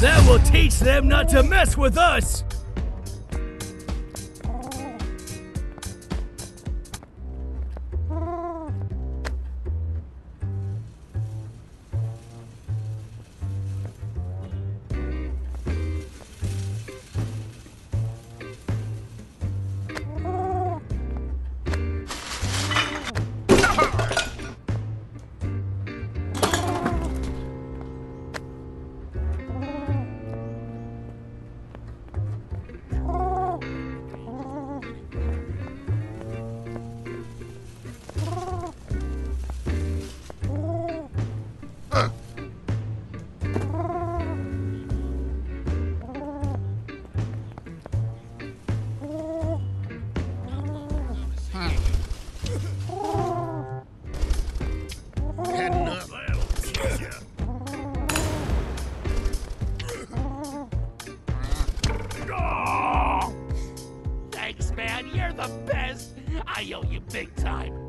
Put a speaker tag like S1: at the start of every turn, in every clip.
S1: That will teach them not to mess with us!
S2: The best. I owe you big time.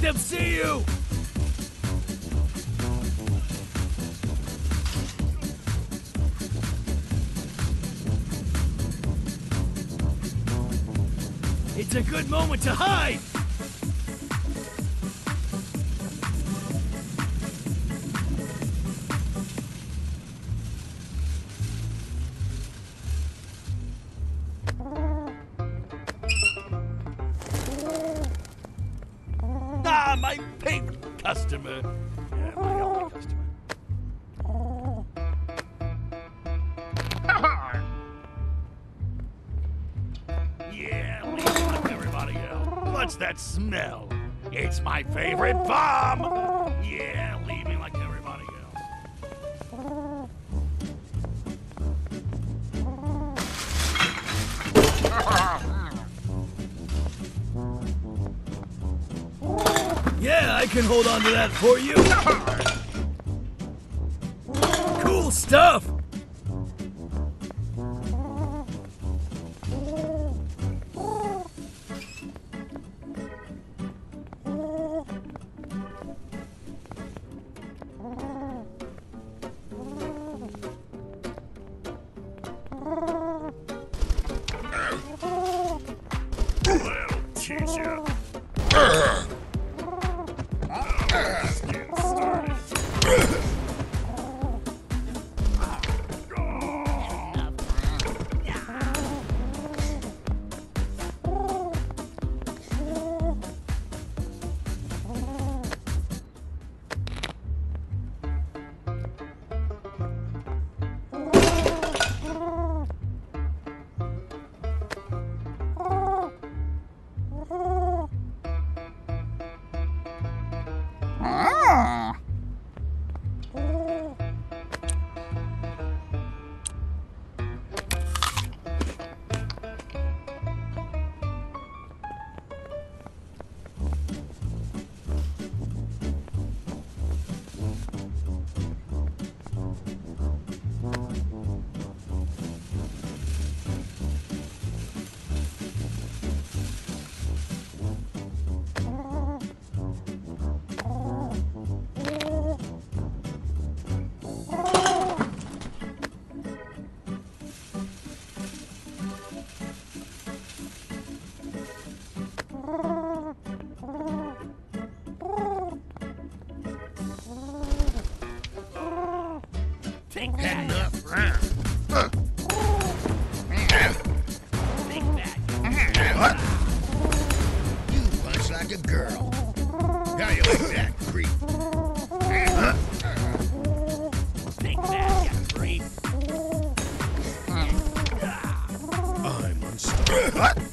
S1: Them see you! It's a good moment to hide!
S3: Customer. Yeah, my only oh. customer. Yeah, leave everybody else. What's that smell? It's my favorite bomb.
S1: Hold on to that for you!
S4: What?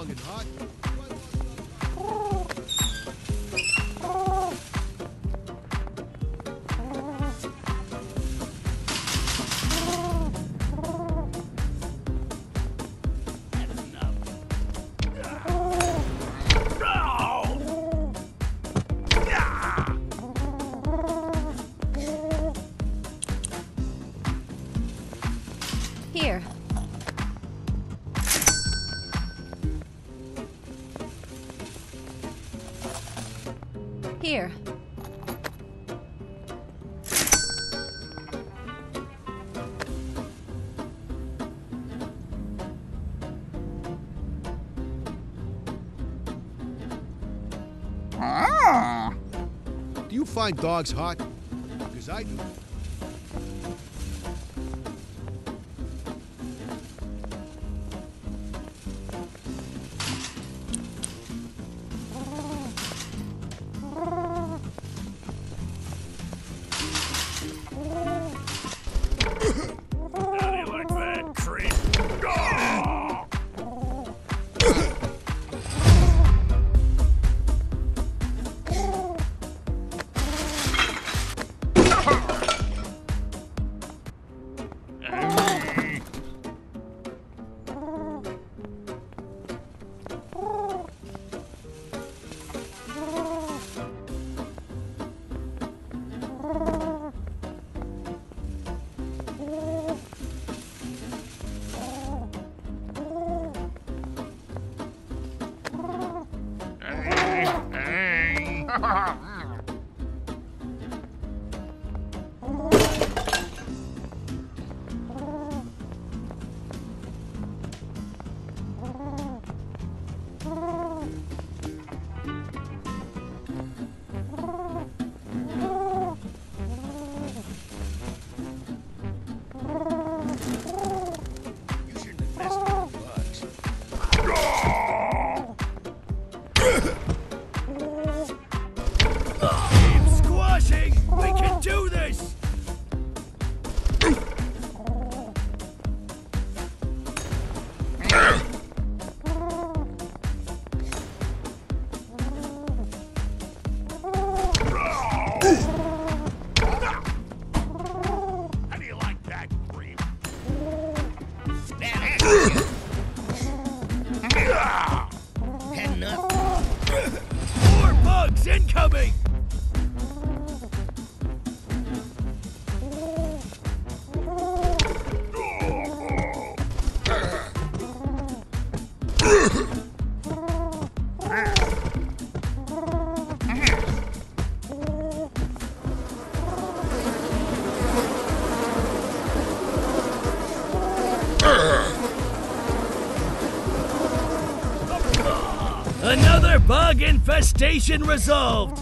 S3: Long and hot?
S1: find dogs hot? Because I do.
S2: Bug infestation resolved.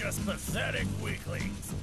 S3: just pathetic weaklings.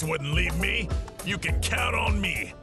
S3: Wouldn't leave me. You can count on me.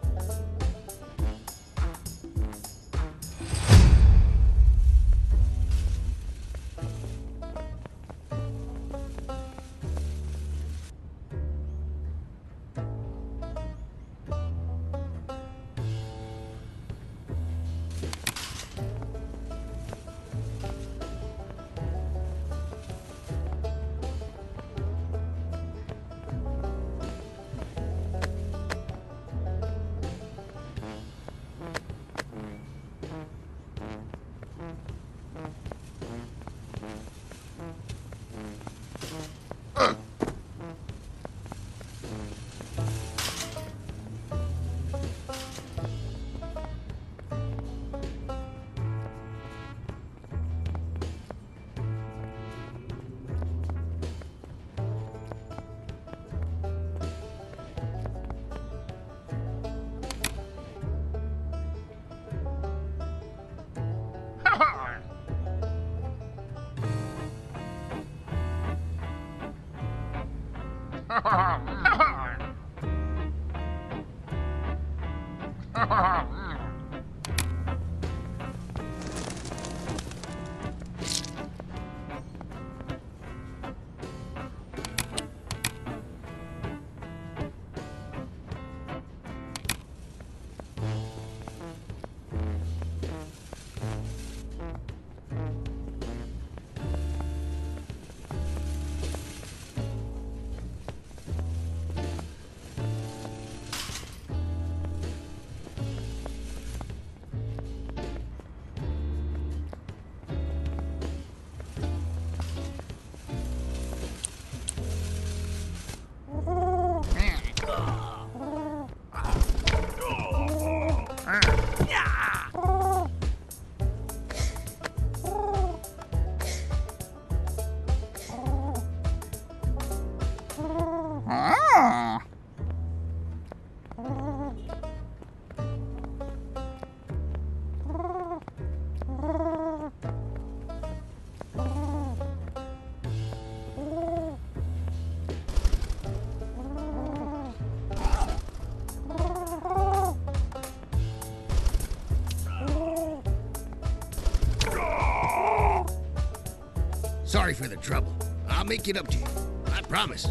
S1: for the trouble. I'll make it up to you. I promise.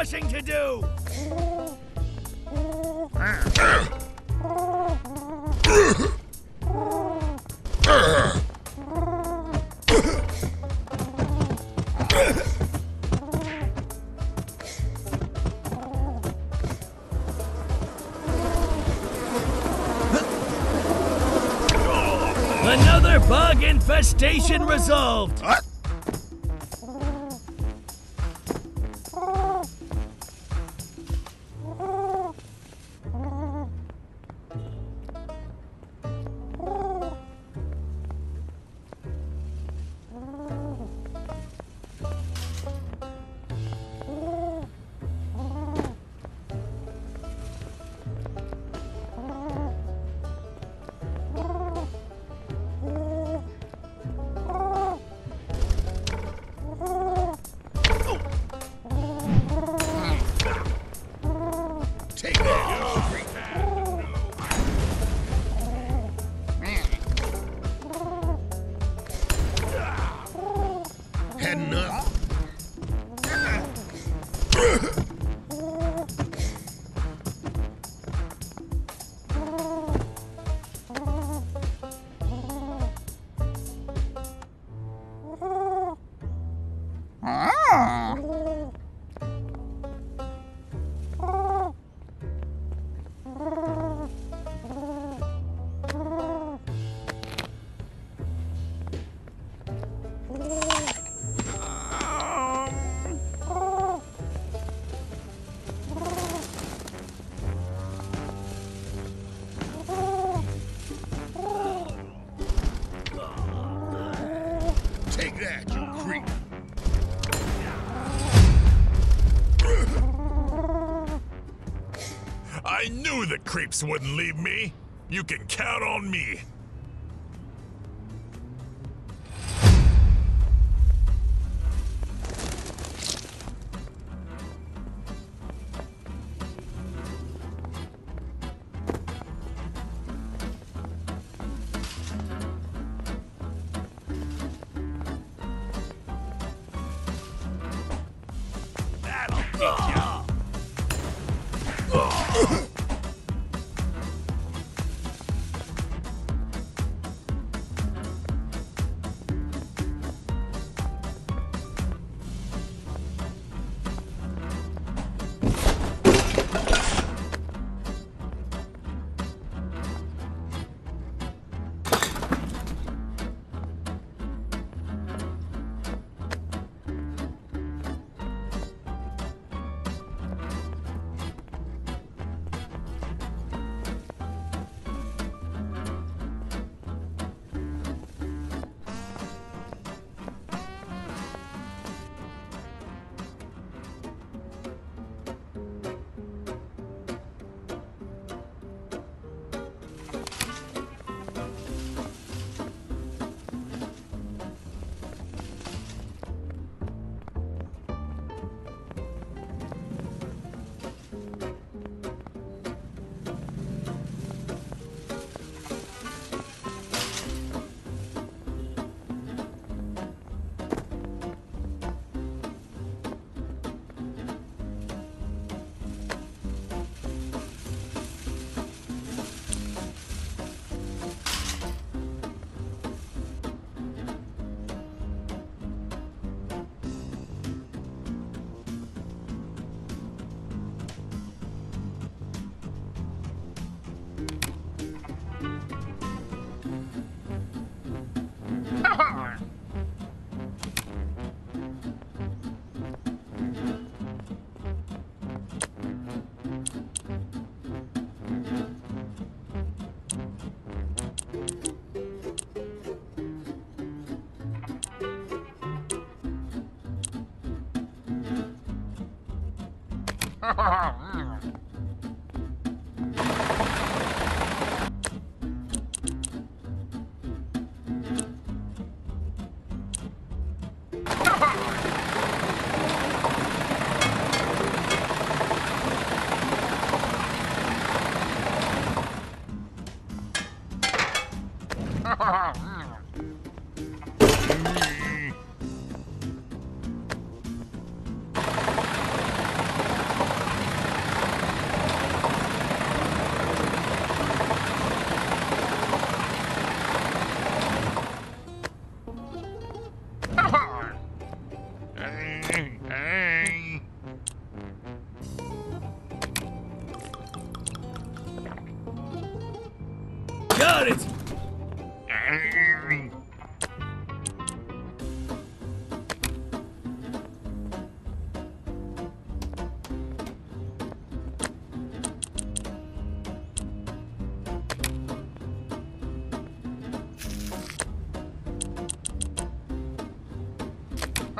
S5: washing to do!
S2: Another bug infestation resolved!
S3: Wouldn't leave me. You can count on me.
S1: Viva!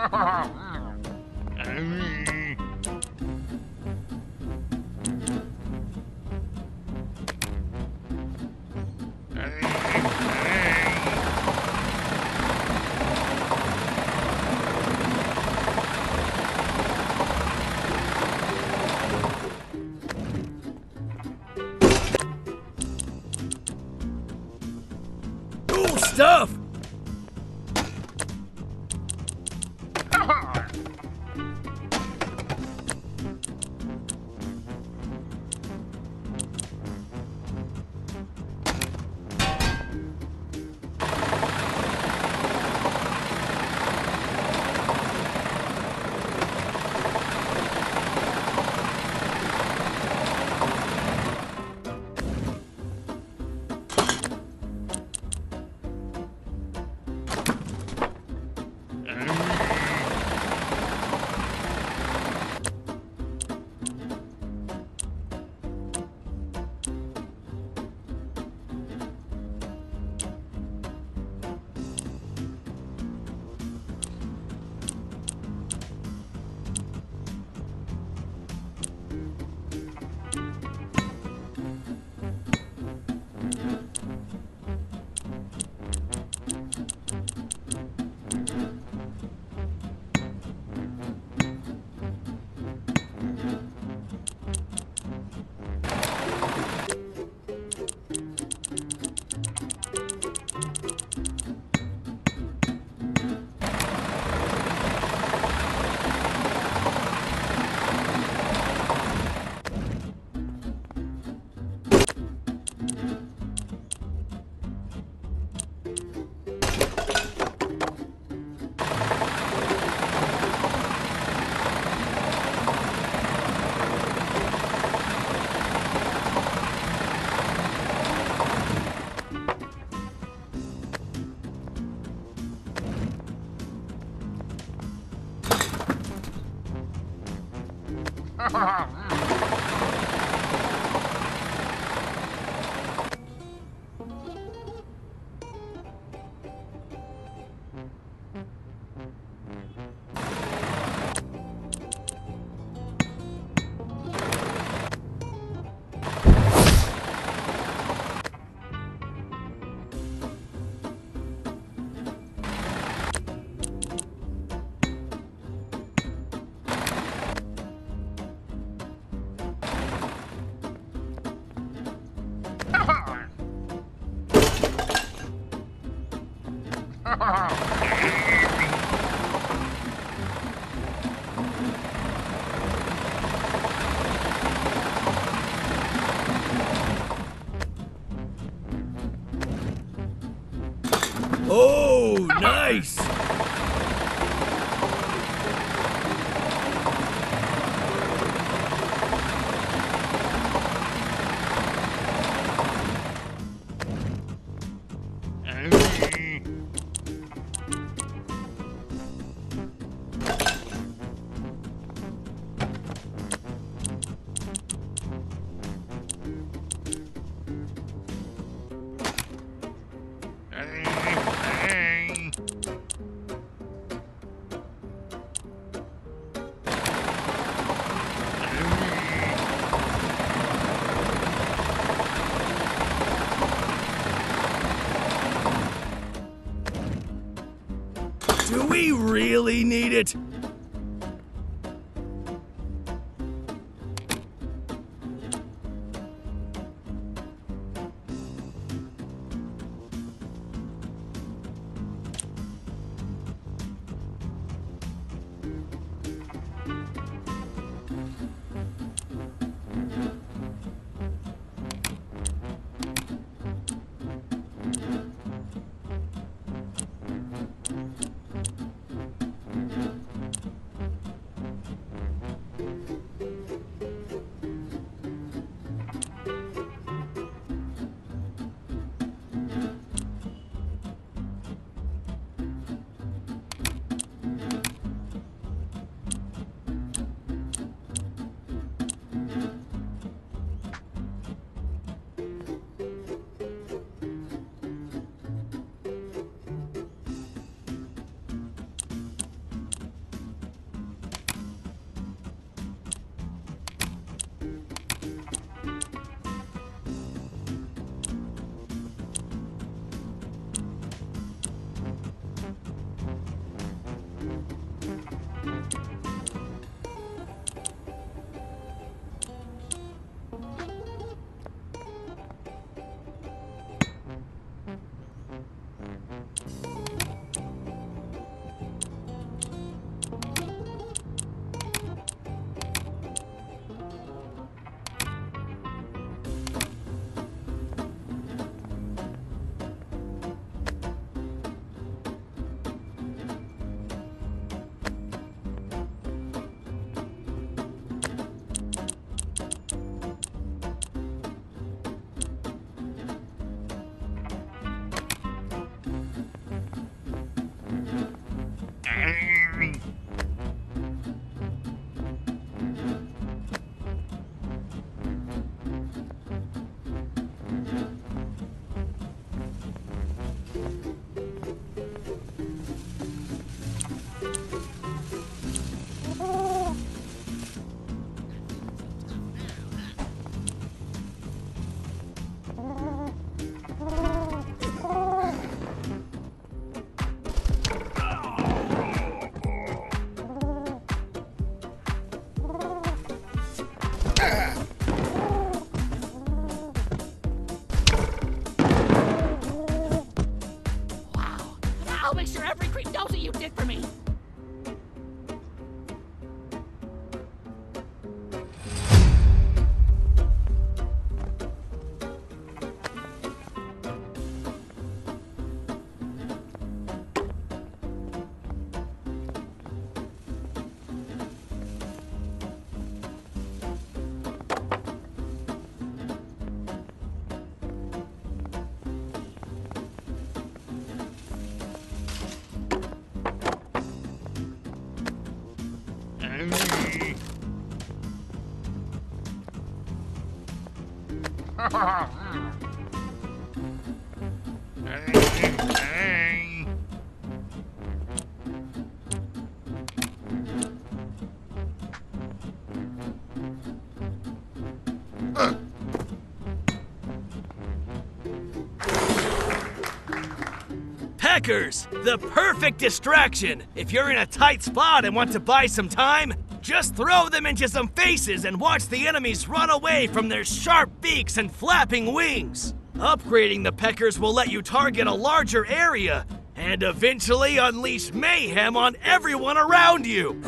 S1: Ha ha ha! Do we really need it? Don't see you did for me. The perfect distraction. If you're in a tight spot and want to buy some time, just throw them into some faces and watch the enemies run away from their sharp beaks and flapping wings. Upgrading the Peckers will let you target a larger area and eventually unleash mayhem on everyone around you.